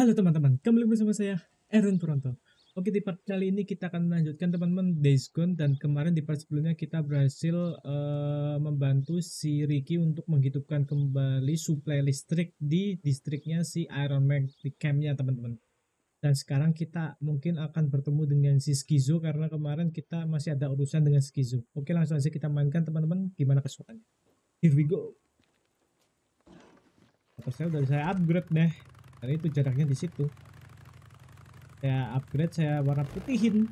Halo teman-teman, kembali bersama saya Aaron Toronto. Oke di part kali ini kita akan melanjutkan teman-teman Days Gone dan kemarin di part sebelumnya kita berhasil uh, membantu si Ricky untuk menghidupkan kembali suplai listrik di distriknya si Iron Man di campnya teman-teman. Dan sekarang kita mungkin akan bertemu dengan si Skizo karena kemarin kita masih ada urusan dengan Skizo. Oke langsung aja kita mainkan teman-teman gimana kesukaannya. Here we go. Atau saya udah saya upgrade deh dan itu jaraknya di situ. Saya upgrade saya warna putihin.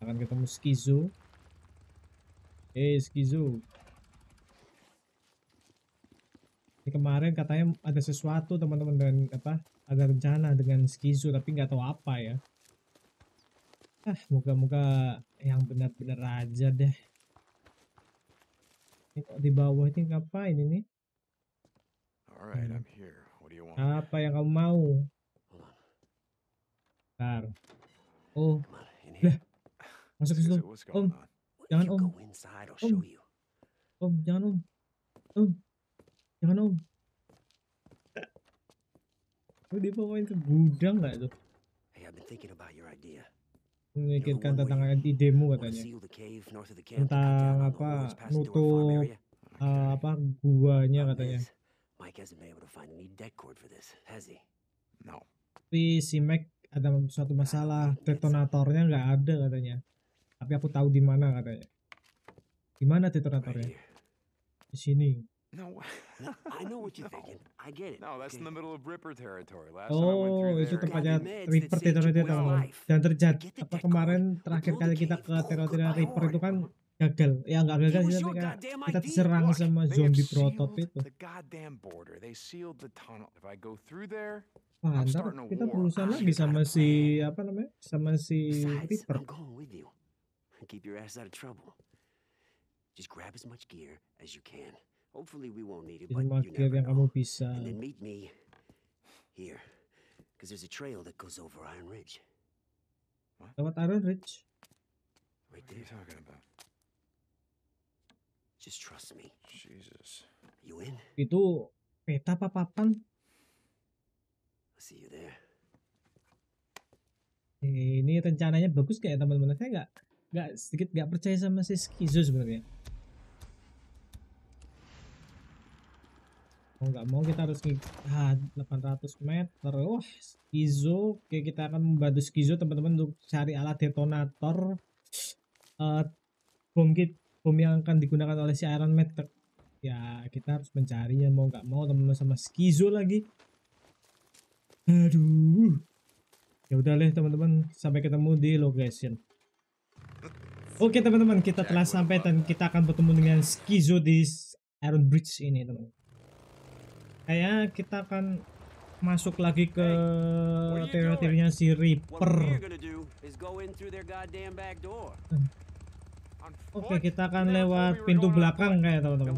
Akan ketemu skizo. Eh hey, skizo. Ini kemarin katanya ada sesuatu teman-teman dan apa ada rencana dengan skizo tapi nggak tahu apa ya. Ah moga-moga yang benar-benar aja deh. Ini kok di bawah ini ngapain ini? Alright, I'm here. You want? apa yang kamu mau Bentar. Oh, here. masuk ke situ. Om, jangan om. Om. Om, jangan om. Om, jangan om. Lu dibawain ke gudang nggak tuh? Hey, I've been thinking about your idea. Memikirkan tentang idemu katanya. Tentang apa, nutup? Eh, apa guanya katanya. Mike hasn't been able to find any deck cord for this, has he? No. Tapi si Mac ada suatu masalah detonatornya nggak ada katanya. Tapi aku tahu di mana katanya. Di mana detonatornya? Di sini. No. I know what you're thinking. I get it. No, that's in the middle of Ripper territory. Last time I went Oh, through itu tempatnya teroris your itu. Dan terjadi apa kemarin terakhir kali kita ke teror goodbye, Reaper itu kan. Gagal. Ya nggak gagal sih tapi kayak kita diserang sama zombie protot itu. A kita Ah, lagi sama si apa namanya? Sama si Reaper. Keep your ass out of trouble. Just grab as much gear as you can. Hopefully we won't need it, but you never yang kamu know. bisa. And then meet me here. Because there's a trail that goes over Iron Ridge. Lewat Iron Ridge. Right what are you talking about? Just trust me. Jesus. You in? Itu peta apa papan? I'll see you there. Eh, Ini rencananya bagus ya teman-teman? Saya nggak nggak sedikit nggak percaya sama si Skizo sebenarnya. Mau nggak mau kita harus ah, 800 meter. Wah, Skizo. Oke, kita akan membantu Skizo teman-teman untuk cari alat detonator eh bom kit bom yang akan digunakan oleh si Iron Man. Ya, kita harus mencarinya mau nggak mau teman-teman sama Skizo lagi. Aduh. Ya udah deh teman-teman, sampai ketemu di location. Oke teman-teman, kita telah sampai dan kita akan bertemu dengan Skizo di Iron Bridge ini teman. Kayak kita akan masuk lagi ke teritorinya si Reaper. Oke, kita akan lewat pintu belakang kayak teman-teman.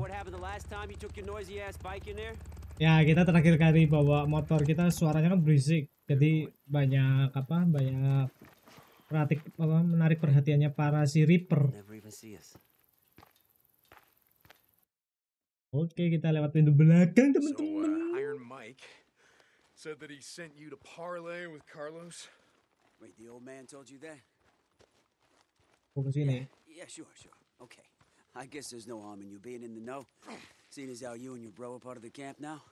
Ya, kita terakhir kali bawa motor kita suaranya kan berisik. Jadi banyak apa? Banyak perhatik apa menarik perhatiannya para si Reaper. Oke, kita lewat pintu belakang, So, teman-teman. uh, Iron Mike said that he sent you to parlay with Carlos. Wait, the old man told you that? Oh, ke sini. Yeah, sure, sure. Okay. I guess there's no harm in you being in the know. Seeing as how you and your bro are part of the camp now.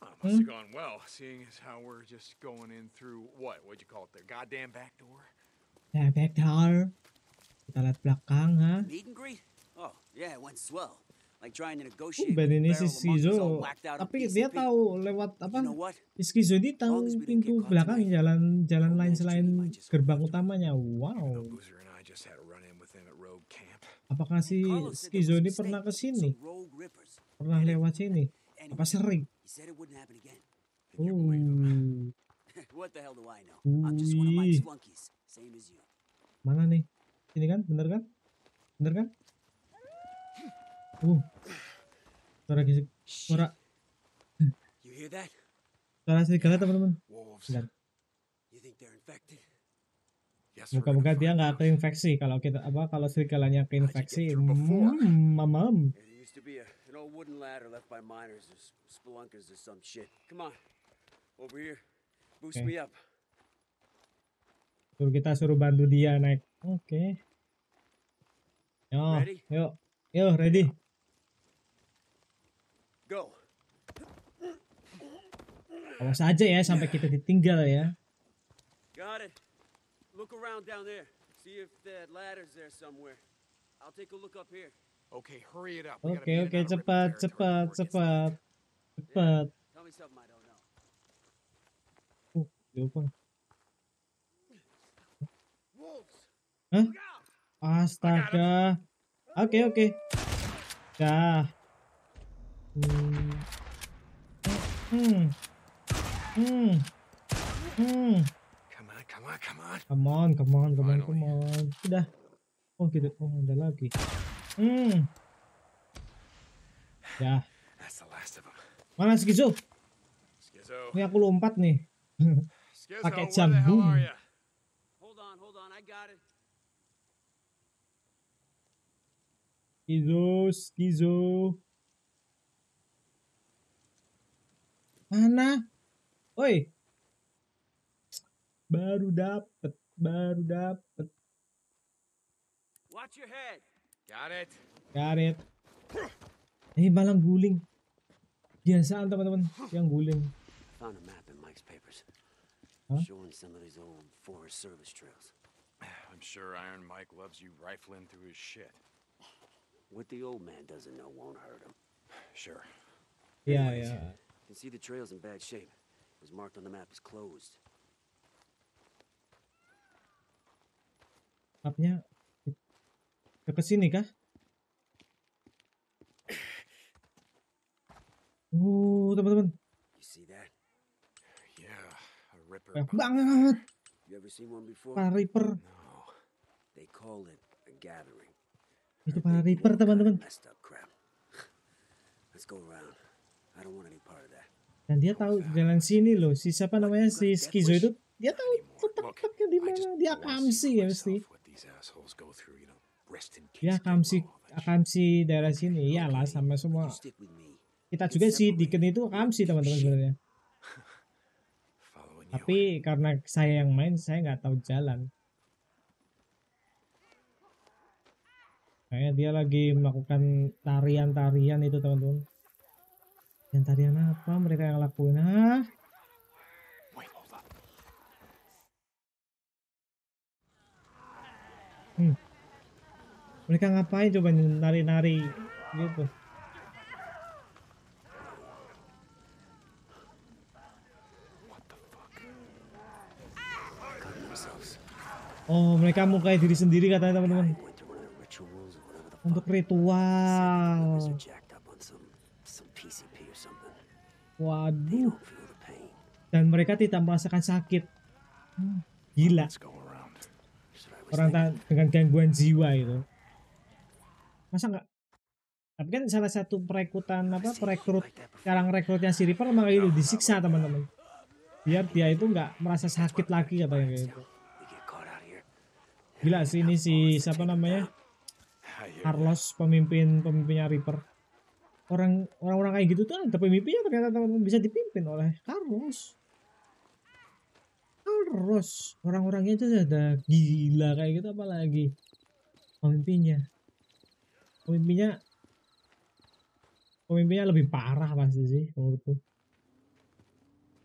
Oh, must have gone well, seeing as how we're just going in through what? What'd you call it? The goddamn back door? Ya, back door. Kita lihat belakang, ha. Meet and greet? Oh, yeah, it went swell. Like trying to Oh, negotiate a ini si Skizo. Tapi dia tahu lewat apa? You know ini tahu pintu belakang jalan jalan lain selain gerbang utamanya. Wow. though Boozer and I just had a run in with him at Rogue Camp. Apakah si Skizo ini pernah ke sini? Pernah lewat sini? Apa sering? you. mana nih? Sini kan? Bener kan? Bener kan? Uh. Suara gisik, suara suara serigala teman-teman. Bentar. You think they're infected? Moga-moga gonna dia nggak keinfeksi. Kalau kita apa kalau serigalanya keinfeksi, mamam. Yeah, there used to be a, an old wooden ladder left by miners or s- spelunkers or some shit. Come on. Over here. Boost Okay. me up. Suruh kita suruh bantu dia naik. Oke. Yo, Ready? yuk. Yuk, ready. Go. Awas aja ya sampai kita ditinggal ya. Got it. Look around down there. See if that ladder's there somewhere. I'll take a look up here. Okay, hurry it up. We gotta Oke, beat it oke, out of cepat, cepat, before it gets cepat. Cepat. Tell me something I don't know. Uh, lupa. Wolves. Hah? Look out. Astaga. Oke, oke. Dah. Hmm. Hmm. Hmm. Hmm. Come on, come on, come on. Come on, come on, come on. Sudah. Oh, gitu. Oh, ada lagi. Hmm. Ya. That's the last of them. Mana Skizo? Skizzo. Ini aku lompat nih. Pakai are ya? Hold on, hold on. I got it. Skizo, Skizo. Mana? Oi. Baru dapet, baru dapet. Watch your head. Got it. Karet. Ini eh, malah guling. Biasaan teman-teman yang guling. Found a map in Mike's papers. Huh? Showing some of these old Forest Service trails. I'm sure Iron Mike loves you rifling through his shit. What the old man doesn't know won't hurt him. Sure. Yeah, Anyways, ya. You can see the trail's in bad shape. It was marked on the map as closed. Mapnya ke sini kah? Oh, teman-teman. Banyak banget. Para Reaper. Itu para Reaper, teman-teman. Messed up crap. Let's go around. I don't want any part of that. Dan dia tahu jalan sini loh. Si siapa namanya si Skizo itu dia tahu letak-letaknya di mana. Dia see ya mesti. Dia akamsi that shit. akamsi daerah sini. Iyalah sama semua. Kita juga si Deacon itu akamsi teman-teman sebenarnya. Tapi karena saya yang main, saya nggak tahu jalan. Kayaknya dia lagi melakukan tarian-tarian itu teman-teman. Dan tarian apa mereka yang lakuin? Hah? Wait, hold up. Mereka ngapain coba nari-nari gitu? Oh, mereka mukai diri sendiri katanya teman-teman. Untuk ritual. Waduh. Dan mereka tidak merasakan sakit. Hmm, Gila. Let's go around. That's what I was Orang dengan gangguan jiwa itu. Masa nggak? Tapi kan salah satu perekrutan apa perekrut cara rekrutnya si Reaper emang kayak gitu disiksa teman-teman. Biar dia itu nggak merasa sakit lagi katanya gitu. Gila sih ini si siapa namanya ya. Carlos pemimpin pemimpinnya Reaper. Orang orang-orang kayak gitu tuh ada pemimpinnya ternyata teman-teman bisa dipimpin oleh Carlos. Carlos orang-orangnya itu ada gila kayak gitu apalagi pemimpinnya. Pemimpinnya pemimpinnya lebih parah pasti sih menurutku.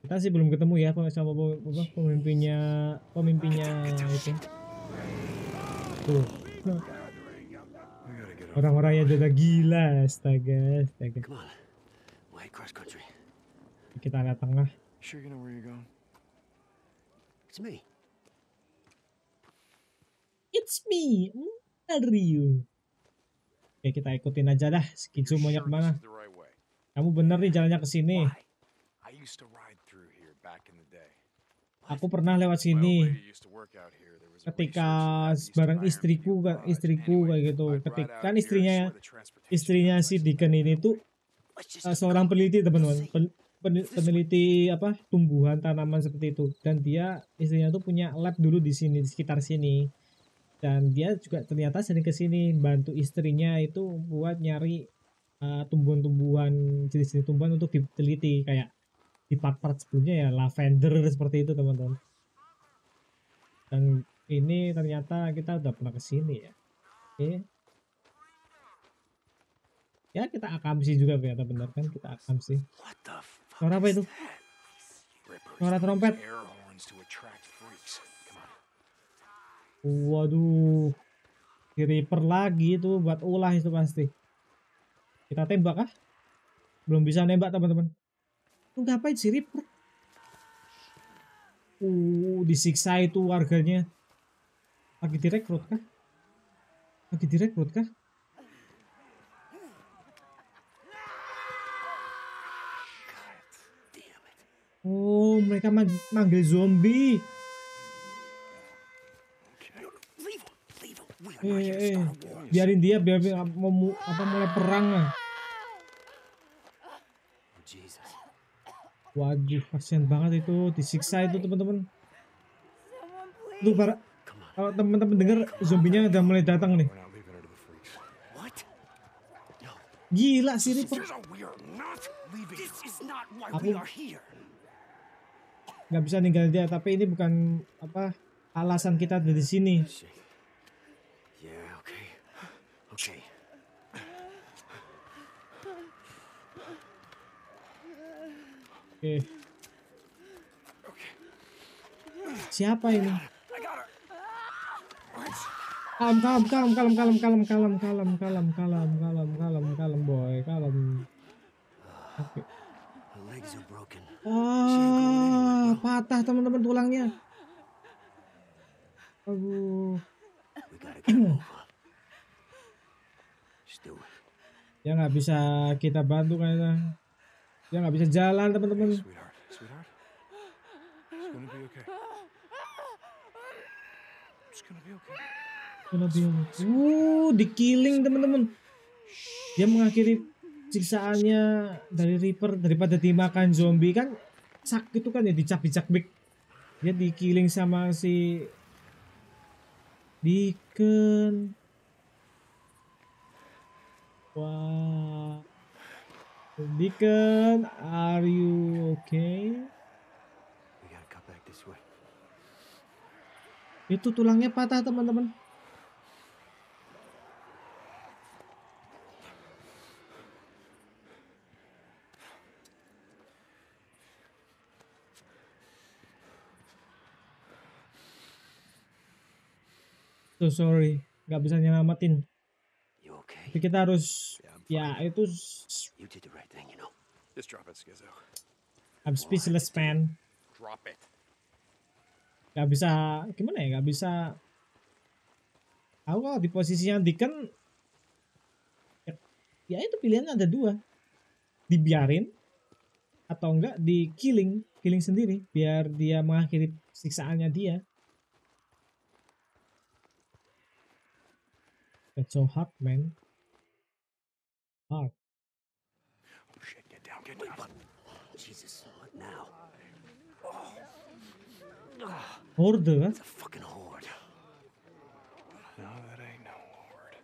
Kita sih belum ketemu ya sama pemimpinnya pemimpinnya itu. Tuh. Orang-orangnya juga gila, astaga, astaga. Kita lihat tengah. Sure you know where you're going? It's me. It's me, Mario. Oke, kita ikutin aja dah. The right way? Kamu bener nih jalannya ke sini. Aku pernah lewat sini ketika bareng istriku istriku kayak gitu. Ketika kan istrinya istrinya si. Deacon ini tuh eh, seorang peneliti teman-teman pen- peneliti apa tumbuhan tanaman seperti itu. Dan dia istrinya tuh punya lab dulu di sini di sekitar sini. Dan dia juga ternyata sering ke sini bantu istrinya itu buat nyari eh, tumbuhan-tumbuhan jenis-jenis tumbuhan untuk diteliti. Kayak di part-part sebelumnya ya lavender seperti itu teman-teman. Dan ini ternyata kita udah pernah ke sini ya. Oke. Ya kita akamsi juga ternyata benar kan? Kita akamsi. What the? Suara apa itu? Suara trompet. Waduh. Si Reaper lagi itu buat ulah itu pasti. Kita tembak kah belum bisa nembak teman-teman. Lu ngapain si Reaper? Uh disiksa itu warganya. Lagi direkrut kah? Lagi direkrut kah mereka man manggil zombie. Eh, eh, eh. biarin dia biar, biar mau apa mulai perang lah. Waduh, kasihan banget itu, disiksa itu teman-teman. Lu para kalau teman-teman dengar zombinya udah mulai datang nih. Gila sih ini. Aku nggak bisa ninggalin dia, tapi ini bukan apa alasan kita ada di sini. Yeah, okay. Okay. Oke. Siapa ini? Kalem, kalem, kalem, kalem, kalem, kalem, kalem, kalem, kalem, kalem, kalem, kalem, kalem, boy, kalem. Oke. Her Wah, patah teman-teman tulangnya. Aduh. ya nggak bisa kita bantu kayaknya. Ya nggak bisa jalan teman-teman. Uh, di killing teman-teman. Dia mengakhiri siksaannya dari Reaper daripada dimakan zombie kan sakit itu kan ya dicak-dicak Dia di killing sama si Deacon. Wah. Deacon, are you okay? Itu tulangnya patah teman-teman. So sorry, nggak bisa nyelamatin. You okay? Tapi kita harus, Yeah, ya itu s- You did the right thing, you know. Just drop it, Skizzo. I'm speechless man. Drop it. Nggak bisa, gimana ya? Nggak bisa. Aku kalau di posisinya Deacon, ya, ya itu pilihan ada dua, dibiarin atau enggak di killing, killing sendiri, biar dia mengakhiri siksaannya dia. That's so hard, man. Hard. Oh shit, get down, get down. Jesus, what now? Horde kan? It's a fucking horde. No, that ain't no word.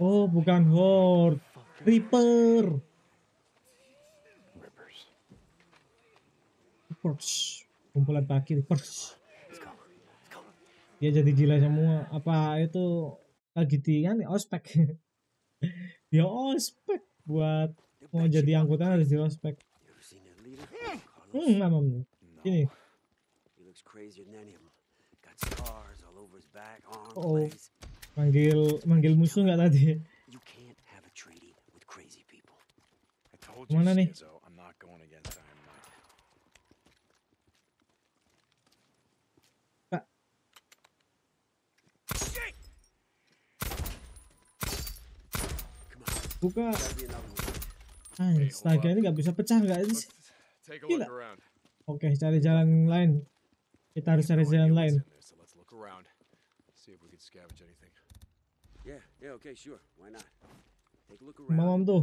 Oh, bukan Horde. Reaper. Rippers. Reapers. Kumpulan. Let's go. dia jadi gila semua apa itu gitu kan ospek. Dia ospek buat mau jadi angkutan harus di ospek. Hmm. hmm Mamam ini. Oh. manggil manggil musuh nggak tadi? Mana nih? buka. Astaga ini nggak bisa pecah nggak sih? gila. oke cari jalan lain. Kita harus cari jalan lain. mamam tuh.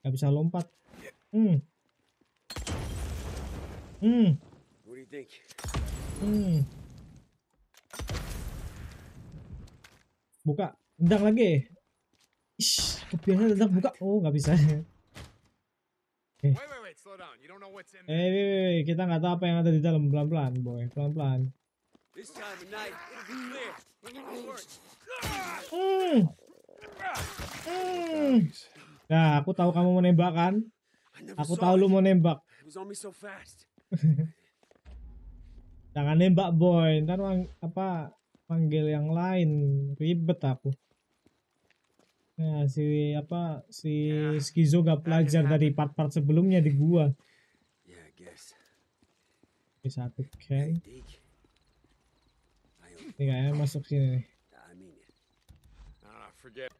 nggak bisa lompat. Hmm. Hmm. Hmm. buka. Tendang lagi. Ish, kebiasa tendang buka. Oh nggak bisa. Eh. Okay. hey, eh, kita nggak tahu apa yang ada di dalam. Pelan pelan boy pelan pelan hmm. Hmm. nah aku tahu kamu mau nembak kan? Aku tahu lu mau nembak. Jangan nembak boy. Ntar apa panggil yang lain. Ribet aku. Nah, si apa si Ya, Skizo gak belajar dari part-part sebelumnya di gua. Yeah, I guess. Ini satu owe Ini kayaknya masuk sini nih. It. Ah, forget.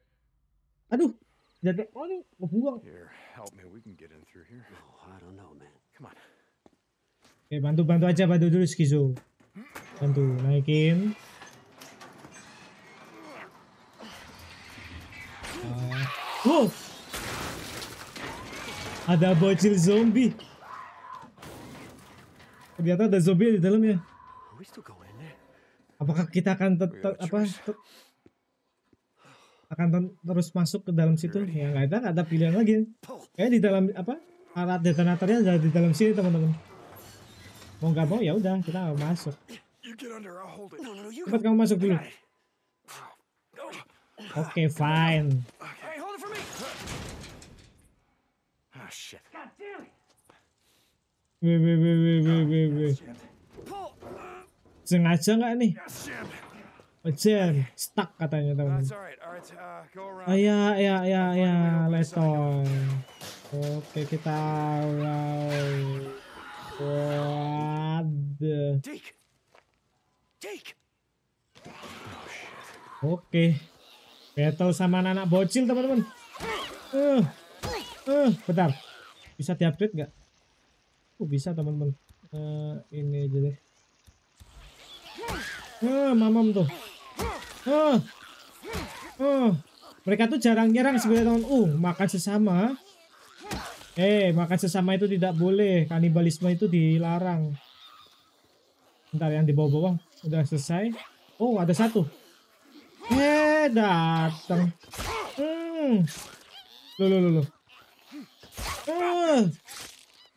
Aduh, jadi oh ini kebuang. Here, help me. We can get in through here. Oh, I don't know, man. Come on. Oke, bantu bantu aja bantu dulu Skizo. Bantu naikin. Ada bocil zombie. Ternyata ada zombie di in there? Apakah kita akan tetap apa akan terus masuk ke dalam situ? Ya nggak ada, nggak ada pilihan lagi. Kayak di dalam apa alat detonatornya ada di dalam sini teman-teman. Mau nggak mau ya udah kita masuk. Cepat kamu masuk dulu. Oke fine. Hey, hold it for me. Ah, shit. God damn it. Weh weh weh weh weh weh. Pull. Sengaja nggak nih? Ojen stuck katanya teman. right. Uh. Oh ya ya ya ya letoy. Oke kita wow. Waduh. Deke. Deke. Oke. Battle sama anak bocil teman-teman. Eh. Eh, bentar. Bisa diupdate nggak? Oh, bisa teman-teman. Eh, ini aja deh. Eh, mamam tuh. Eh. Eh. Mereka tuh jarang nyerang sebenarnya teman. Uh, makan sesama. Eh, makan sesama itu tidak boleh. Kanibalisme itu dilarang. Bentar yang di bawah-bawah udah selesai. Oh, ada satu. Eh, datang. Hmm. Loh, loh, loh, loh. Eh.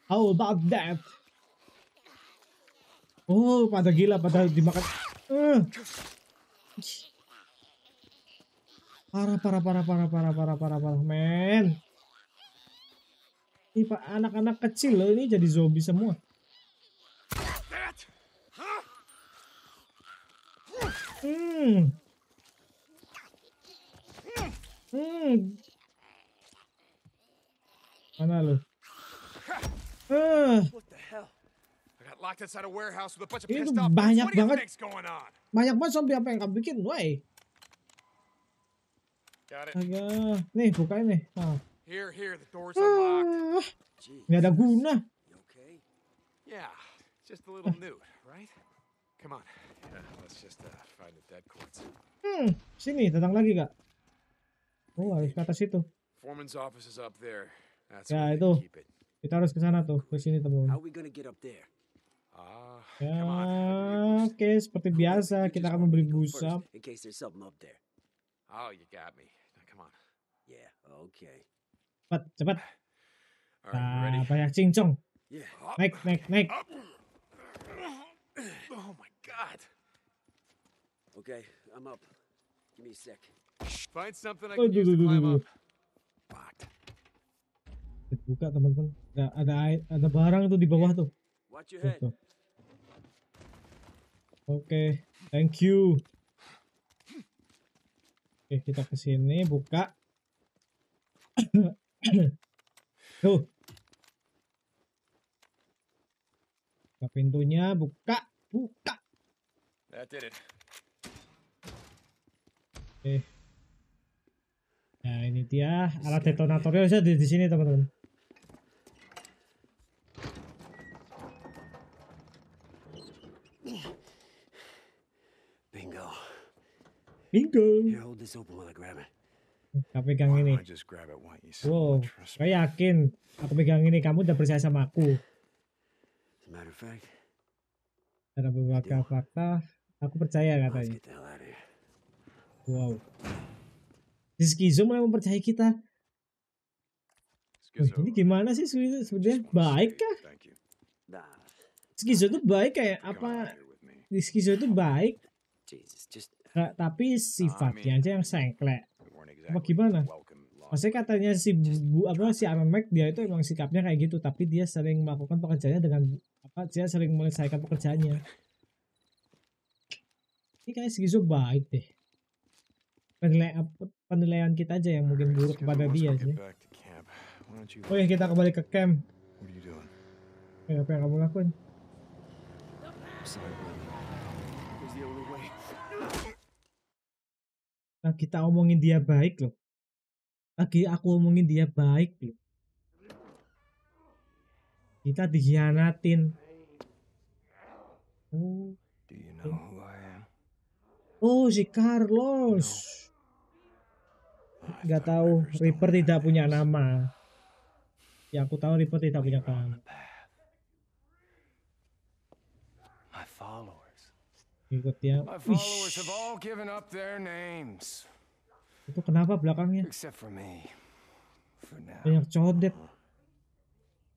How about that? Oh, pada gila, pada dimakan. Eh. Parah, parah, parah, parah, parah, parah, parah, parah, men. Ini pak anak-anak kecil loh, ini jadi zombie semua. Hmm. Hmm. Mana lu? Eh, What the hell? I got locked inside a warehouse with a bunch of Ini tuh banyak banget. banyak banget zombie apa yang kamu bikin, woi. Agak. Nih, bukain nih. Nah. Here, here. The door's unlocked. Ah, nggak ada guna. You okay? Yeah, just a little nude, right? Come on. Yeah, let's just uh, find the dead corpse. Hmm, sini, datang lagi kak. Oh, harus ke atas itu. Foreman's office is up there. That's Ya, itu. Kita harus ke sana tuh, ke sini teman-teman. Ah, Ya, oke, seperti biasa kita akan want me memberi to go boost first, up. In case there's something up there. Oh, you got me. Now, come on. Yeah, okay. Cepat, cepat. Nah, banyak cincong. Naik, naik, naik. Oh my God! Okay, I'm up. Give me a sec. Find something I Oh, can use to climb up. Locked. Buka teman-teman. Ada ada ada barang tuh di bawah tuh. Oke, thank you. Oke, kita ke sini buka. tuh. Buka pintunya, buka, buka. That did it. Oke. Nah, ini dia alat detonatornya bisa di, di sini, teman-teman. Bingo. Here, hold this open while I grab it. Kita pegang ini. Wow, saya yakin aku pegang ini kamu udah percaya sama aku. Ada beberapa fakta, aku percaya katanya. Wow. Si Skizo mulai mempercayai kita. Wih, Schizo. ini gimana sih sebenarnya baik kah? Skizo itu baik kayak apa? Skizo itu baik, Jesus, just tapi sifatnya aja yang sengklek. Apa gimana? Maksudnya katanya si bu, apa si Iron Mac dia itu emang sikapnya kayak gitu, tapi dia sering melakukan pekerjaannya dengan apa? Dia sering menyelesaikan pekerjaannya. Ini kayak Skizo baik deh. Penilaian penilaian kita aja yang mungkin buruk kepada dia sih. Oh ya kita kembali ke camp. Eh, apa yang kamu lakukan? I'm sorry, brother. It was the only way. Nah, kita omongin dia baik loh. Lagi aku omongin dia baik loh. Kita dikhianatin. Oh, Do you know who I am? oh si Carlos. Gak thought tahu. Reaper tidak punya nama. Ya aku tahu Reaper tidak punya nama. the path. My followers. Wih, their names, itu kenapa belakangnya banyak codet?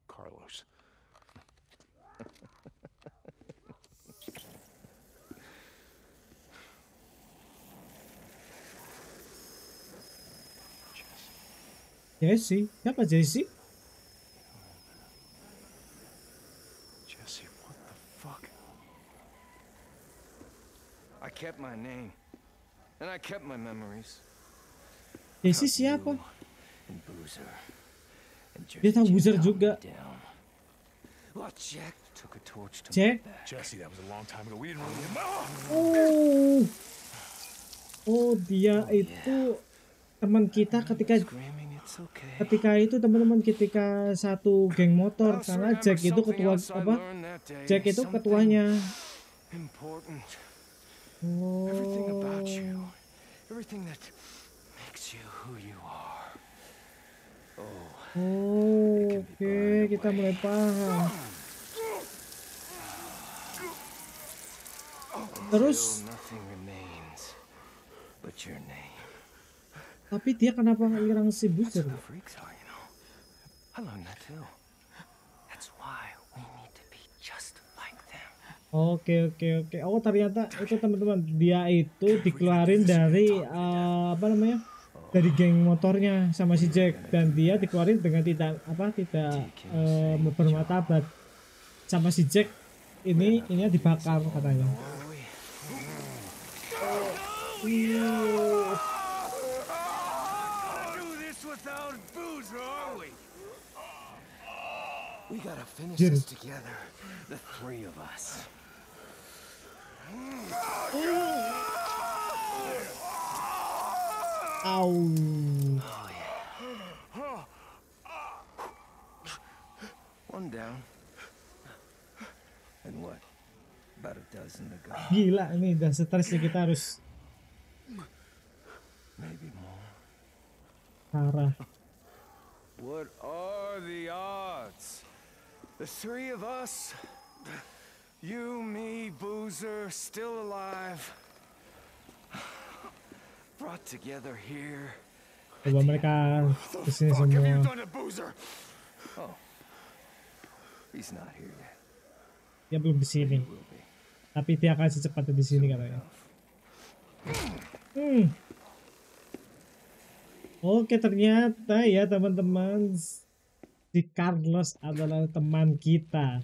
Carlos. Jesse, siapa? Jesse, what the fuck? I kept my name, and I kept my memories. Jesse Of siapa? And Boozer. Dia tahu Boozer juga. Jack took a torch to Jack? Jesse, that was a long time ago. We didn't really. Ah! Oh, oh dia itu teman kita ketika ketika itu teman-teman ketika satu geng motor karena Jack itu ketua apa. Jack itu ketuanya Important. Oh Everything about you. Everything that makes you who you are. Oh, oh oke kita mulai paham terus your name. tapi dia kenapa nyerang si know. I learned that too. That's why we need to be just like them. Oke oke oke. Oh ternyata itu teman-teman dia itu dikeluarin dari eh, apa namanya dari geng motornya sama si Jack dan dia dikeluarin dengan tidak apa tidak eh, bermartabat sama si Jack ini ini dibakar katanya. do this without booze, are we? We gotta finish Get this it. together. The three of us. Au. One down. And what? About a dozen to go. Gila ini udah stres nih kita harus Maybe more. parah. What are the odds? The three of us, you, me, Boozer, still alive, brought together here. Coba mereka ke sini semua. Oh, he's not here yet. Dia belum di sini. Tapi dia akan secepatnya di sini katanya. Hmm. Oke ternyata ya teman-teman si Carlos adalah teman kita.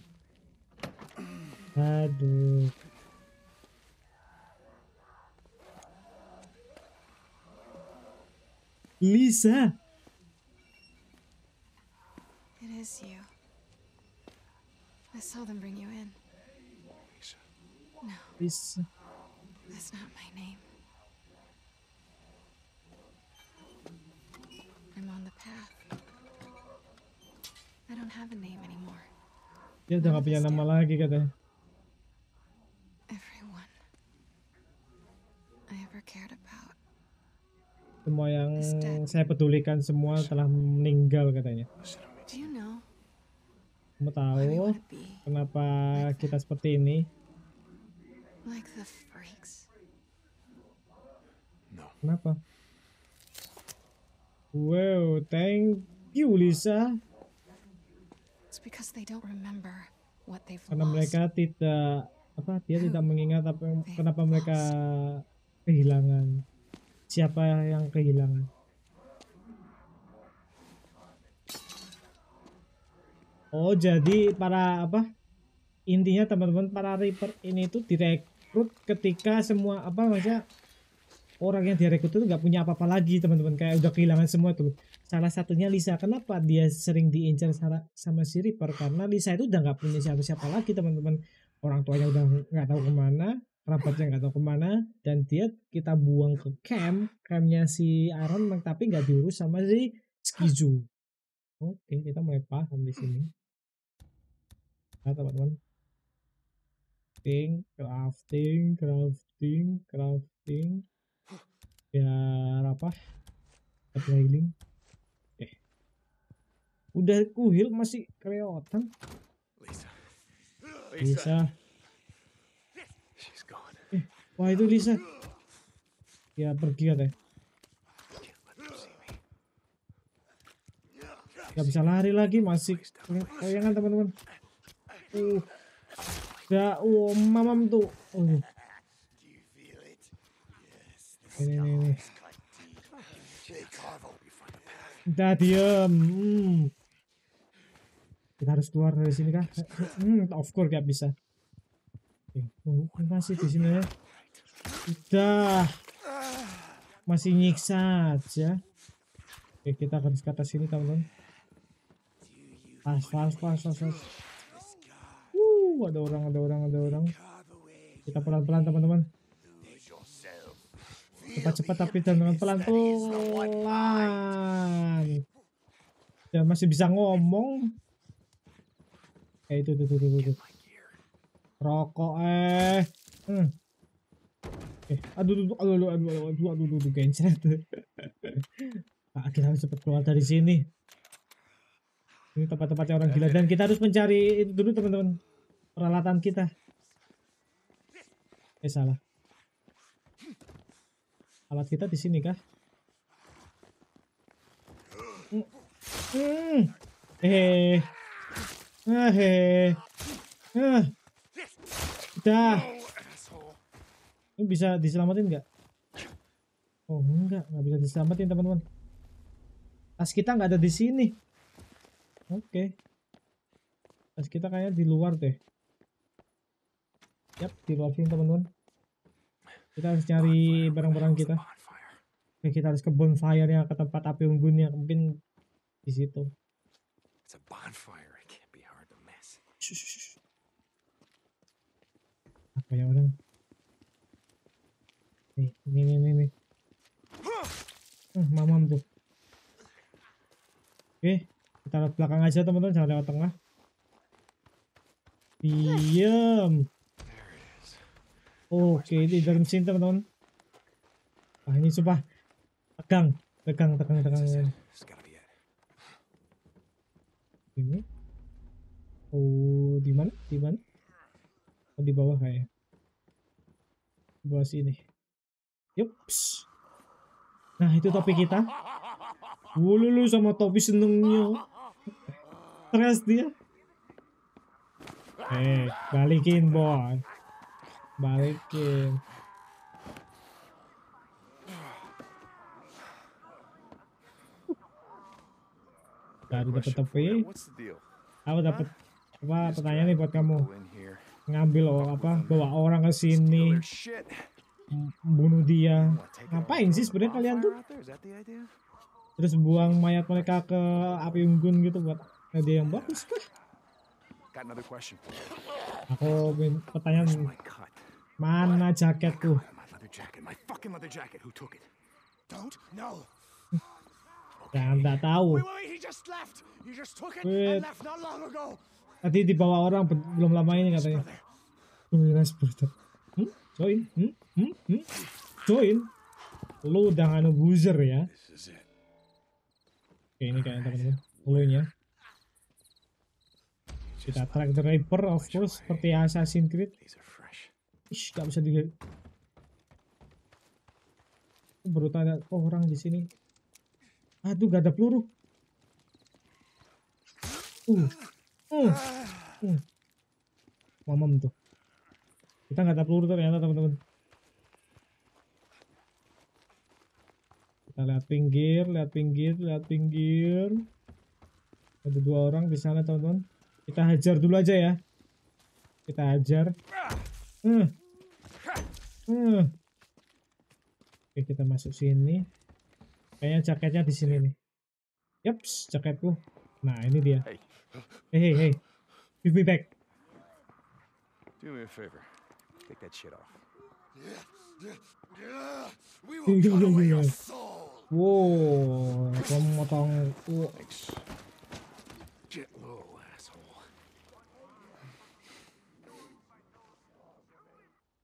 Aduh. Lisa. It is you. I saw them bring you in. Lisa. No, Lisa. that's not my name. I'm on the path. I don't have a name anymore. Dia udah gak punya nama lagi katanya. Semua yang saya pedulikan semua telah meninggal katanya. Kamu tahu kenapa kita seperti ini? Kenapa? Wow, thank you, Lisa. Karena mereka tidak apa dia tidak mengingat apa kenapa mereka kehilangan. Siapa yang kehilangan? Oh jadi para apa intinya teman-teman para Reaper ini tuh direkrut ketika semua apa maksudnya orang yang direkrut itu nggak punya apa-apa lagi teman-teman. Kayak udah kehilangan semua tuh. Salah satunya Lisa. Kenapa dia sering diincar sama, sama si Reaper? Karena Lisa itu udah nggak punya siapa-siapa lagi teman-teman. Orang tuanya udah nggak tahu ke mana kerabatnya nggak tahu ke mana dan dia kita buang ke camp. Campnya si Aaron tapi nggak diurus sama si Skizu. Oke kita mulai paham di sini. Nah teman-teman. Crafting crafting crafting crafting. Biar apa? Healing. Eh udah kuhil masih kelewatan Lisa. Lisa. Wah itu Lisa. Ya pergi katanya. Gak bisa lari lagi masih goyangan oh, teman-teman. Uh. Gak, Oh uh, mamam tuh. Uh. Ini, ini, ini. Udah diem. Hmm. Kita harus keluar dari sini kah? Hmm, of course gak bisa. Oke, okay. masih di sini ya udah. Masih nyiksa aja. Oke kita harus ke atas sini teman-teman. Pas pas pas pas pas. Uh ada orang ada orang ada orang. Kita pelan-pelan teman-teman. Cepat-cepat tapi dengan pelan-pelan ya masih bisa ngomong. Eh itu tuh tuh, tuh, tuh. rokok eh. Hmm. Eh aduh aduh aduh aduh aduh aduh aduh aduh, aduh gencet. Nah, kita harus cepat keluar dari sini. Ini tempat-tempatnya orang gila. Dan kita harus mencari itu dulu teman-teman. Peralatan kita. Eh salah. Alat kita di sini kah? Hmm. Hmm. eh eh. Ah udah ini bisa diselamatin nggak? Oh enggak. Nggak bisa diselamatin teman-teman. Tas kita nggak ada di sini. Oke. Tas kita kayaknya di luar deh. Yap di luar sini teman-teman. Kita harus cari barang-barang kita. Oke, kita harus ke bonfire nya ke tempat api unggunnya. Mungkin di situ. It's a bonfire. It can't be hard to miss. Shh, shh, shh. apa ya orang nih ini ini ini, ini. Hmm, mamam tuh. Oke kita lewat belakang aja teman-teman. Jangan lewat tengah. Diam. Oke di dalam sini teman-teman. Wah ini sumpah. Tegang tegang tegang tegang. Ini. Oh di mana? Di mana? Oh, di bawah kayak. Di bawah sini yups. Nah itu topi kita. Wululu sama topi senengnya Stres dia. Eh balikin boy. Balikin. Baru dapat topi? Aku dapat apa pertanyaan nih buat kamu? ngambil apa? Bawa orang ke sini bunuh dia. Ngapain sih sebenarnya kalian tuh? Terus buang mayat mereka ke api unggun gitu buat dia yang bagus kah aku pertanyaan mana jaketku? Jangan nggak tahu. Wait. Tadi dibawa orang belum lama ini katanya. Wih join hmm? Hmm? Hmm? join lu udah nganu buzzer ya. Oke, ini kayaknya teman-teman clue-nya kita track the Reaper of course seperti Assassin's Creed. Ish, gak bisa dilihat. Baru ada orang di sini. Aduh, gak ada peluru. Uh. Uh. Uh. Mamam tuh. Kita nggak ada peluru ternyata teman-teman. Kita lihat pinggir, lihat pinggir, lihat pinggir. Ada dua orang di sana teman-teman. Kita hajar dulu aja ya. Kita hajar. Hmm. Hmm. Oke kita masuk sini. Kayaknya jaketnya di sini nih. Yaps, jaketku. Nah ini dia. Hey, Hey hey hey. Give me back. do me a favor. Take that shit off. We will cut away your soul. Wow, pemotong. Wow. Thanks. Get low, asshole.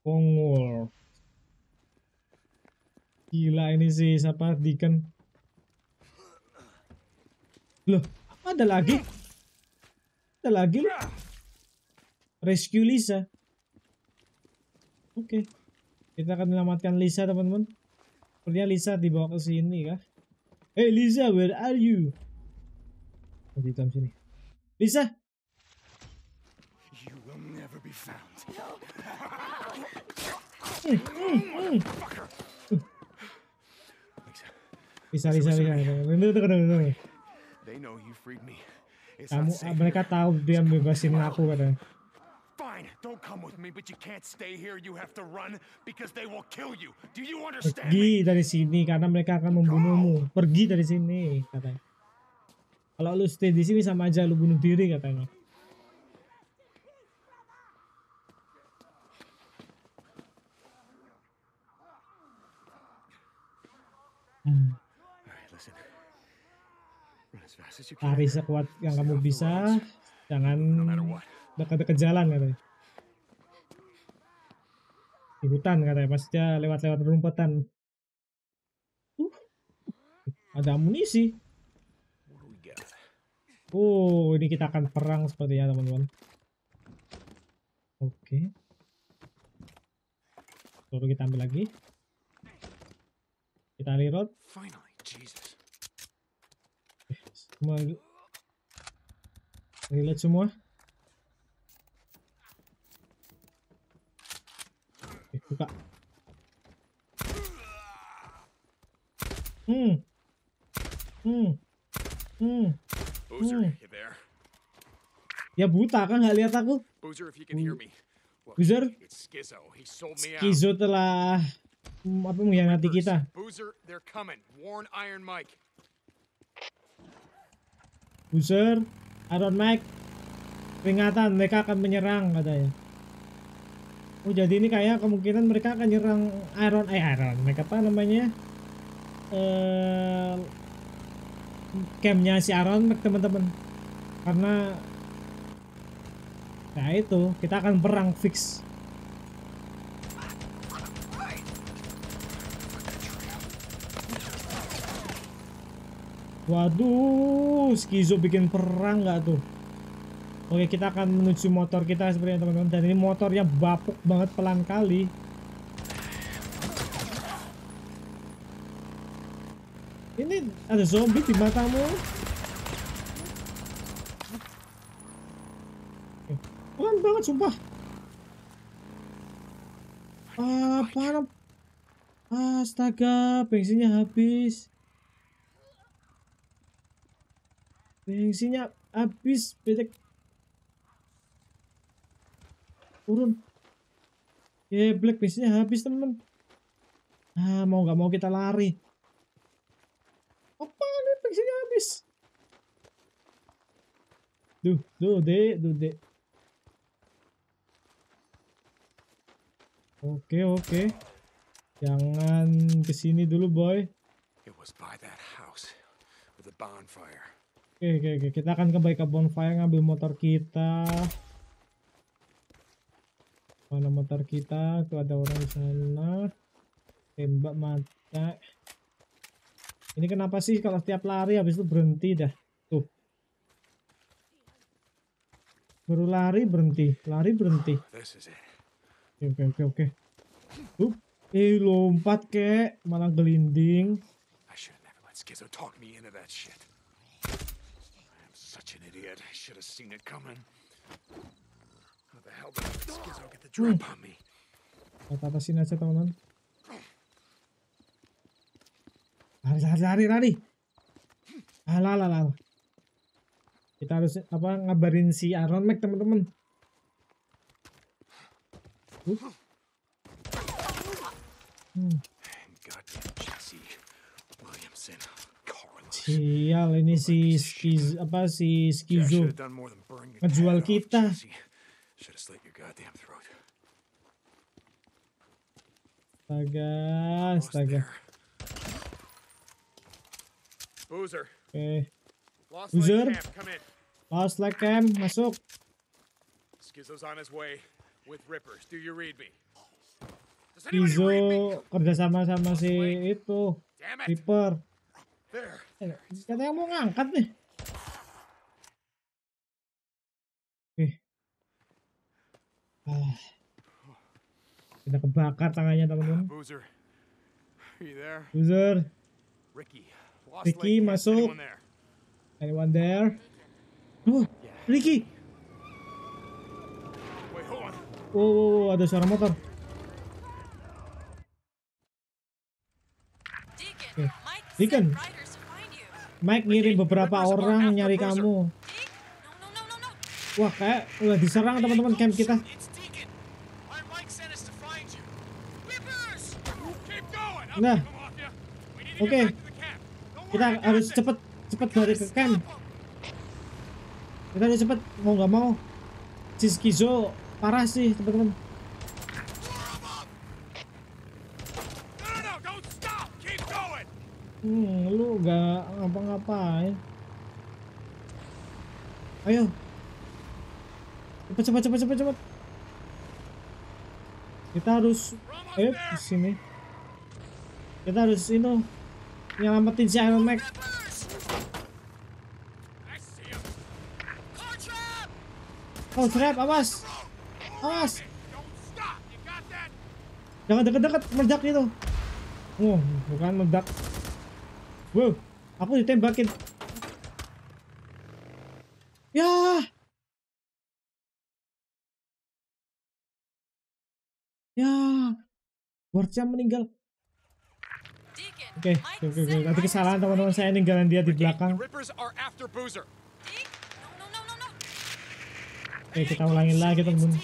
Pongol. Gila ini sih siapa Deacon. Loh, ada lagi? Ada lagi. Rescue Lisa. Oke. Kita akan menyelamatkan Lisa, teman-teman. Sepertinya Lisa dibawa ke sini kah? Hey Lisa, where are you? Oh, di dalam sini. Lisa, You will never be found. Lisa, Lisa, Lisa, Lisa. Know you freed me. It's Kamu, mereka tahu dia bebasin aku katanya. Fine, don't come with me, but you can't stay here. You have to run because they will kill you. Do you understand? Pergi dari sini karena mereka akan membunuhmu. Pergi dari sini katanya. Kalau lu stay di sini sama aja lu bunuh diri katanya. Hmm. Lari sekuat yang kamu bisa. Jangan. Dekat-dekat jalan katanya. Di hutan katanya, maksudnya lewat-lewat rumputan. Uh, ada amunisi. Oh, ini kita akan perang sepertinya teman-teman. Oke. Lalu kita ambil lagi. Kita reload. Finally, Jesus. Semua reload semua. Buka. Hmm. Hmm. Hmm. Boozer, Hmm. Ya buta kan nggak lihat aku. Boozer, if you can hear me. Boozer? Telah hmm, apa mengkhianati kita. Boozer, they're coming. Warn Iron Mike. Boozer, Iron Mike, peringatan mereka akan menyerang katanya. Oh jadi ini kayak kemungkinan mereka akan nyerang Iron eh Iron mereka apa namanya? Eh campnya si Iron teman-teman. Karena nah itu kita akan perang fix. Waduh, Skizo bikin perang nggak tuh? Oke, kita akan menuju motor kita seperti teman-teman. Dan ini motornya bapuk banget pelan kali. Ini ada zombie di matamu. Pelan banget sumpah. Apa? Astaga, bensinnya habis. bensinnya habis bedek turun. Ya black bensinnya habis temen ah mau nggak mau kita lari. Apa nih bensinnya habis? Duh duh dek duh dek. Oke oke. Jangan ke sini dulu boy. It was by that house with a bonfire. Oke, oke, oke. Kita akan kembali ke bonfire ngambil motor kita. Mana motor kita? Tuh ada orang di sana. Tembak mata. Ini kenapa sih kalau setiap lari habis itu berhenti dah? Tuh. Baru lari berhenti, lari berhenti. Oke, oke, oke, oke. Up. Eh, lompat kek, malah gelinding. I should have never let Skizzo talk me into that shit. I am Such an idiot. I should have seen it coming. Hmm. Kita sini aja teman-teman. Lari, lari, lari, lari. Ah, alah, alah, alah. Kita harus apa ngabarin si Aron Mac teman-teman. Hmm. Sial ini si skiz apa si Skizu, ngejual kita. Should have slit your goddamn throat. Astaga, astaga. Boozer. Okay. Boozer. Lost leg cam, masuk. Schizo's on his way with Rippers. Do you read me? Schizo kerja sama sama si itu. Ripper. Katanya eh, mau ngangkat nih. Ah. Kita kebakar tangannya teman-teman. Boozer. Boozer. Ricky. Ricky masuk. Anyone there? Oh, Ricky. Oh, oh, oh, ada suara motor. Okay. Deacon, eh, Mike ngirim beberapa orang nyari kamu. Wah, kayak udah diserang teman-teman camp kita. Nah. Oke. Okay. Kita harus cepet cepet dari ke camp. Kita harus cepet mau nggak mau. Si Skizo parah sih teman-teman. Hmm, lu nggak ngapa-ngapain. Ayo. Cepet cepet cepet cepet cepet. Kita harus eh sini. Kita harus ini nyelamatin si Iron Mac. Oh, trap, awas, awas. Jangan deket-deket, meledak itu. Oh, bukan meledak. Wow, aku ditembakin. Ya. Ya. Warcia meninggal. Oke, okay, nanti kesalahan teman-teman saya ninggalin dia di belakang. Oke, okay, kita ulangi lagi teman-teman.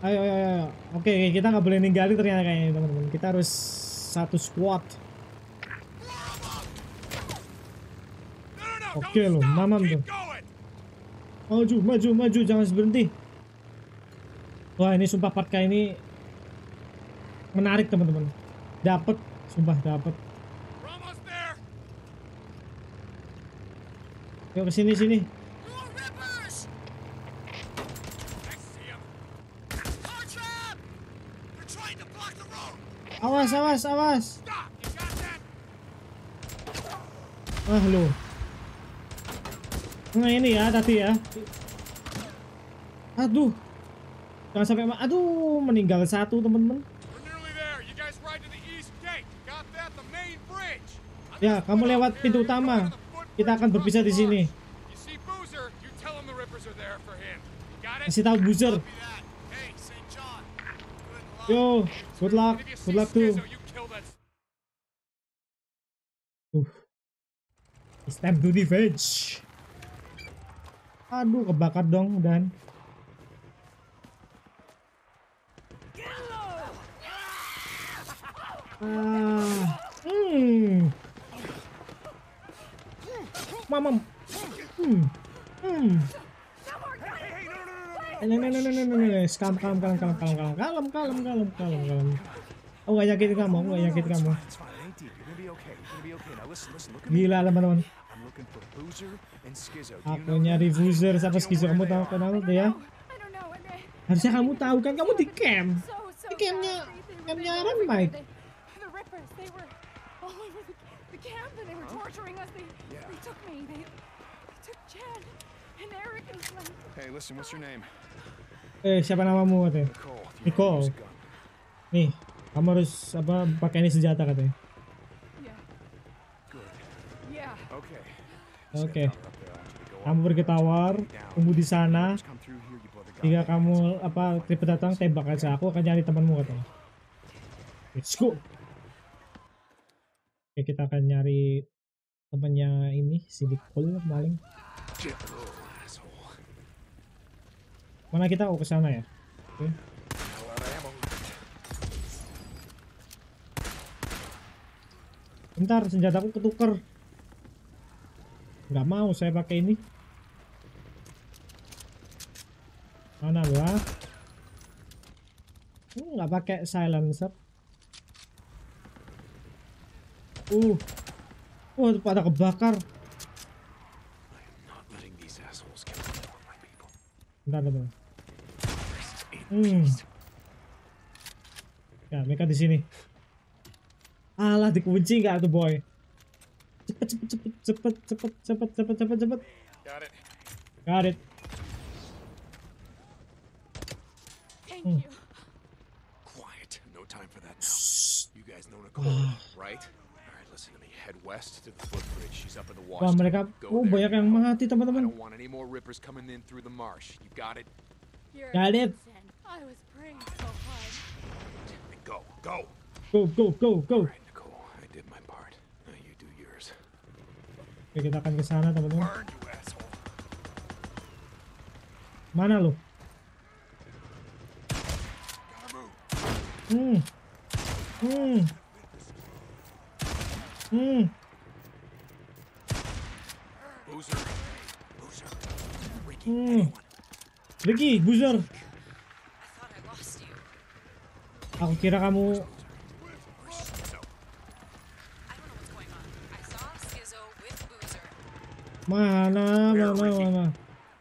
Ayo, ayo, ayo. Oke, okay, kita nggak boleh ninggalin ternyata kayaknya teman-teman. Kita harus satu squad. Oke okay, loh, mamam tuh. Maju, maju, maju, jangan berhenti. Wah, ini sumpah part ini menarik, teman-teman. Dapat, sumpah dapat. Yuk ke sini sini. Awas, awas, awas. Ah. Nah ini ya tadi ya. Aduh. Jangan sampai aduh meninggal satu teman-teman. Ya, kamu lewat pintu utama. Kita akan berpisah di sini. Kasih tahu Boozer. Yo, good luck, good luck tuh. Uh. It's time to revenge. Aduh, kebakar dong dan. Ah, hmm. Mamam. Hmm. Hmm. Eh, nih, nih, nih. Kalem, kalem, kalem, kalem, kalem, kalem, kalem, kalem, kalem, kalem, kalem. Aku gak yakin kamu, aku gak yakin kamu. Gila teman-teman. Aku nyari boozer sama skizo kamu tahu kenal tuh ya? Harusnya kamu tahu kan kamu di camp. Di campnya campnya Iron Mike. Hey, listen, what's your name? Eh, siapa namamu katanya? Nicole. Nih, kamu harus apa pakai ini senjata katanya. Okay. Oke. Okay. pergi tawar, tunggu di sana. Jika kamu apa trip datang tembak aja aku akan nyari temanmu katanya. Let's go. Oke, kita akan nyari temannya ini si Dikul maling. Mana kita oh ke sana ya? Oke. Okay. Bentar, senjataku ketuker. Nggak mau saya pakai ini. Mana lu ah? Lu nggak pakai silencer. Uh. Wah, pada kebakar. More of my people. Bentar, bentar. Hmm. Ya, mereka di sini. Alah, dikunci nggak tuh boy? Got it. Got it. Thank Hmm. you. Quiet. No time for that now. You guys know Nicole, right? All right, listen to me. Head west to the footbridge. She's up in the Wah, mereka Go oh, banyak yang mati, I teman-teman. don't want any more rippers coming in through the marsh. You got it? Got it. I was praying so hard. Go, go. Go, go, go, go. All right, Oke, kita akan ke sana, teman-teman. Mana lu? Hmm. Hmm. Hmm. Hmm. Ricky, buzzer. Aku kira kamu mana, Where, mana, Ricky? mana.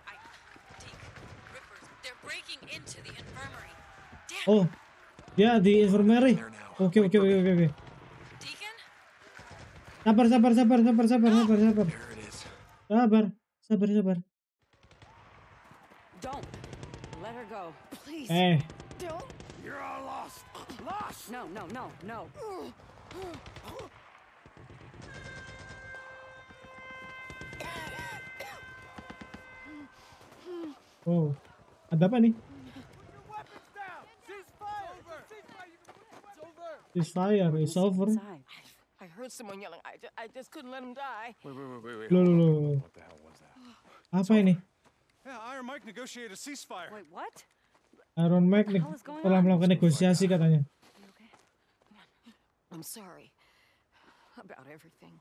I. Deke. Rippers. They're breaking into the infirmary. Damn. Oh, dia di infirmary. There now. Oke, oke, oke, oke, oke. Deacon? Sabar, sabar, sabar, sabar, sabar, sabar, sabar. There it is. Sabar, sabar, sabar. Don't. Let her go. Please. Eh, Don't. You're all lost. Lost. No, no, no, no. Wow. Ada apa nih? This fire is over. I heard someone yelling. I just, I just couldn't let him die. Wait, wait, wait, wait, wait. Loh, loh, loh. What the hell was that? Apa ini? Yeah, Iron Mike negotiated a ceasefire. Wait, what? Iron Mike nih telah melakukan negosiasi katanya. I'm sorry about everything.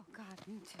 Oh God, me too.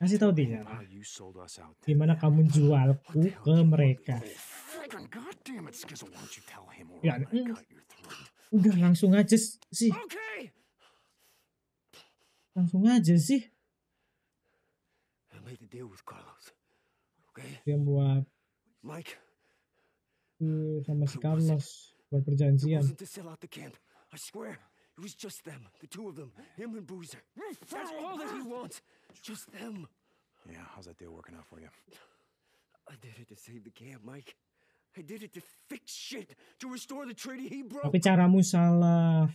Kasih tahu dia gimana kamu jualku ke mereka. Ya, mm. udah langsung aja sih. Langsung aja sih. Dia buat iya, sama si Carlos buat perjanjian. It was just them. The two of them. Him and Boozer. That's all that he wants. Just them. Yeah, how's that deal working out for you? I did it to save the camp, Mike. I did it to fix shit. To restore the treaty he broke. Tapi caramu salah.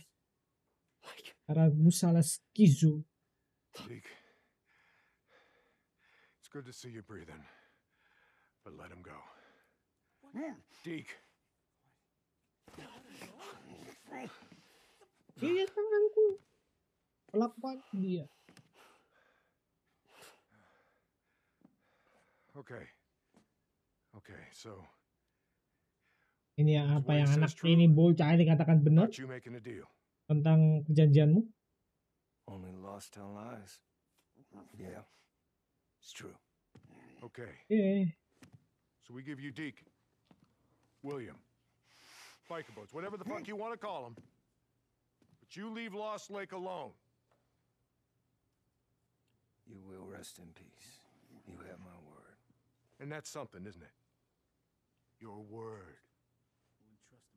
Mike, Caramu salah skizo. Deke. It's good to see you breathing. But let him go. Hmm. Deke. Hmm. Iya tanganku. Pelakpan dia. Okay. Okay, so Ini apa yang anak ini bocah ini katakan benar tentang perjanjianmu? Only lost tell lies. Yeah, it's true. Okay, Eh, so we give you Deke. William. biker boats, whatever the fuck you want to call them. But you leave Lost Lake alone. You will rest in peace. You have my word. And that's something, isn't it? Your word.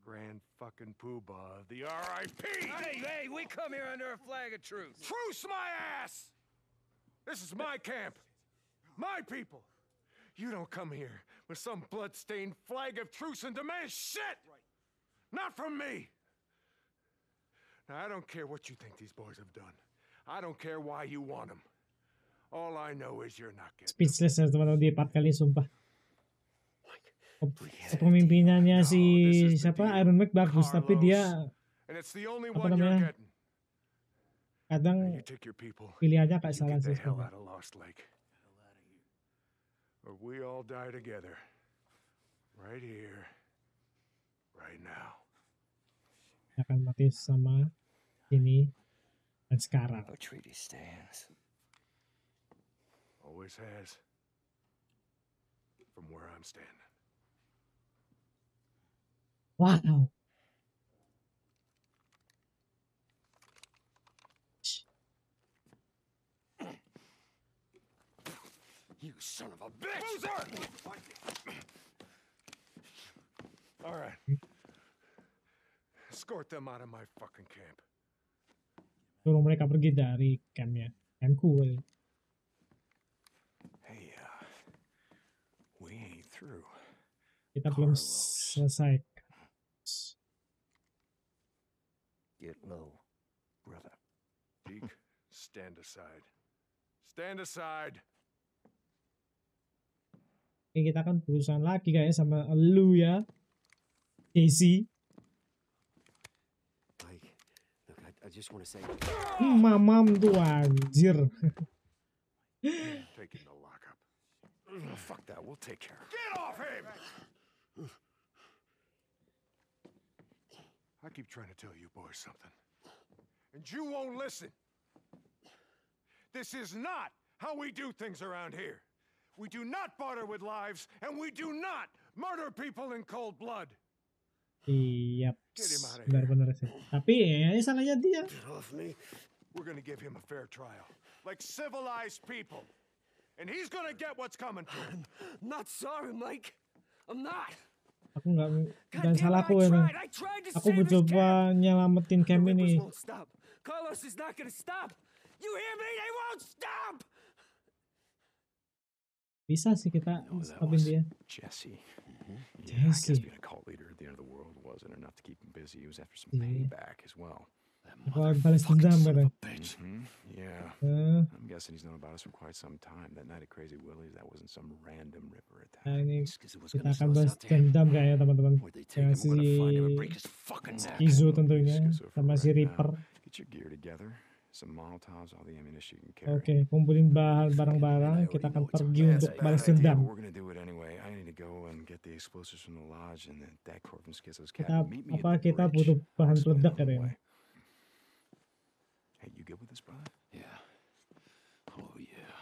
Grand fucking poobah of the R.I.P. Hey, hey, we come here under a flag of truce. Truce my ass! This is my camp. My people. You don't come here with some blood-stained flag of truce and demand shit! Not from me! Now, I don't care what you think these boys have done. I don't care why you want them. All I know is you're not getting speechless ya teman-teman di part kali sumpah kepemimpinannya si siapa Iron Man bagus tapi dia the Apa one you're namanya? kadang Now you take your people. pilihannya kayak salah sih hell sebenarnya. out of Lost Lake. Or we all die together. Right here. Right now. akan mati sama ini dan sekarang Our treaty stands. Always has. From where I'm standing. wow You son of a bitch! All right. Escort them out of my fucking camp. Suruh mereka pergi dari campnya campku kali. Hey, uh, we ain't through. kita belum selesai Get low, brother. Deke, stand aside. Stand aside. Oke, kita akan berurusan lagi kayaknya sama lu ya Casey I, I just want to say, mamam tuh anjir Take him to lockup. Oh, fuck that. We'll take care of. Get off him! I keep trying to tell you boys something. And you won't listen. This is not how we do things around here. We do not barter with lives, and we do not murder people in cold blood. Iya, benar-benar sih. Tapi ya ini salahnya dia. get off me. We're gonna give him a fair trial. Like civilized people. And he's gonna get what's coming to him. Not sorry, Mike. I'm not. Aku nggak dan salahku emang. Aku this mencoba nyelamatin camp Rippers ini. Carlos is not gonna stop. You hear me? They won't stop. Bisa sih kita stopin dia. Jesse. Yeah, I guess Jesse. being a cult leader at the end of the world wasn't enough to keep him busy. He was after some Yeah. payback as well. Aku harus balas dendam katanya. hmm Yeah. Eh, I'm guessing he's known about us for quite some time. That night at Crazy Willie's, that wasn't some random ripper attack. nah ini Because it was kita gonna akan slow us balas out there. dendam kayaknya teman-teman. Where'd they take Dengan him? si We're gonna find him and break his fucking neck. Izo tentunya Schizo for sama si right now. Reaper. Get your gear together. Some Molotovs, all the ammunition you can carry. Oke, kumpulin bahan barang-barang. Kita akan pergi untuk balas dendam. We're gonna do it anyway. I need to go and get the explosives from the lodge and the that core from Schizo's Kita cabin. Meet me at apa the kita butuh bahan I'll peledak it on the katanya. way. Hey, you good with this, brother? Yeah. Oh, yeah.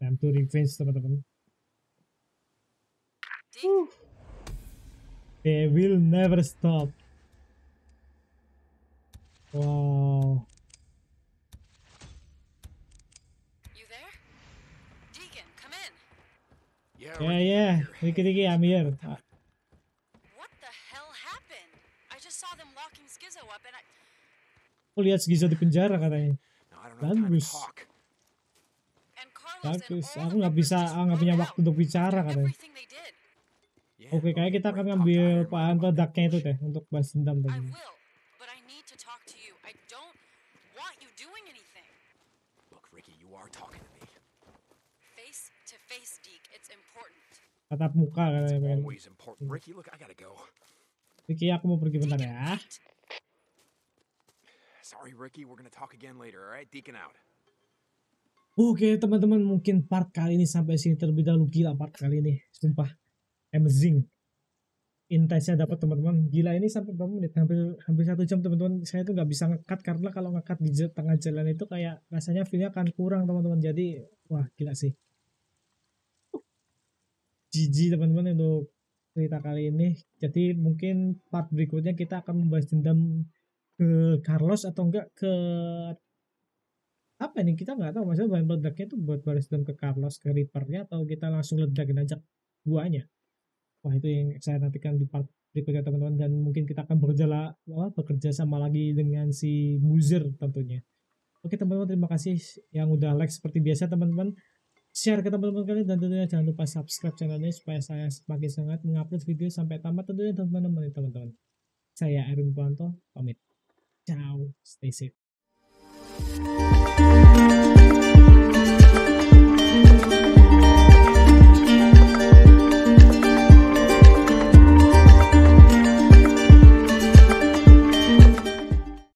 Time to revenge teman-teman. They will never stop. Wow. Yeah. Ya ya, Riki-Riki I'm here. What the hell happened? I just saw them locking Skizzo up and I. Aku lihat Gizo di penjara katanya. Bagus. Bagus. Aku nggak bisa, nggak punya waktu untuk bicara katanya. Yeah, Oke, no, kayak kita akan ngambil iron, bahan peledaknya itu teh untuk balas dendam tadi. will, but I need to talk to you. I don't want you doing anything. Look, Ricky, you are talking to me. Face to face, Deke. It's important. Tatap muka katanya pengen. Always important. Ricky, look, I gotta go. Riki aku mau pergi bentar ya. Sorry, Ricky. We're gonna talk again later. All right, Deacon out. Oke teman-teman mungkin part kali ini sampai sini terlebih dahulu gila part kali ini sumpah amazing intensnya dapat teman-teman. Gila ini sampai berapa menit? Hampir hampir satu jam teman-teman. Saya tuh nggak bisa ngekat karena kalau ngekat di tengah jalan itu kayak rasanya feelnya akan kurang teman-teman. Jadi wah gila sih. GG teman-teman untuk cerita kali ini. Jadi mungkin part berikutnya kita akan membahas dendam ke Carlos atau enggak ke apa nih kita nggak tahu. Maksudnya bahan meledaknya itu buat balas dendam ke Carlos ke Reapernya atau kita langsung ledakin aja buahnya wah itu yang saya nantikan di part berikutnya teman-teman. Dan mungkin kita akan bekerja la- apa, bekerja sama lagi dengan si Boozer tentunya. Oke teman-teman terima kasih yang udah like seperti biasa teman-teman. Share ke teman-teman kalian dan tentunya jangan lupa subscribe channelnya supaya saya semakin semangat mengupload video sampai tamat tentunya teman-teman. Teman-teman. Saya Erwin Puanto pamit. Ciao. Stay safe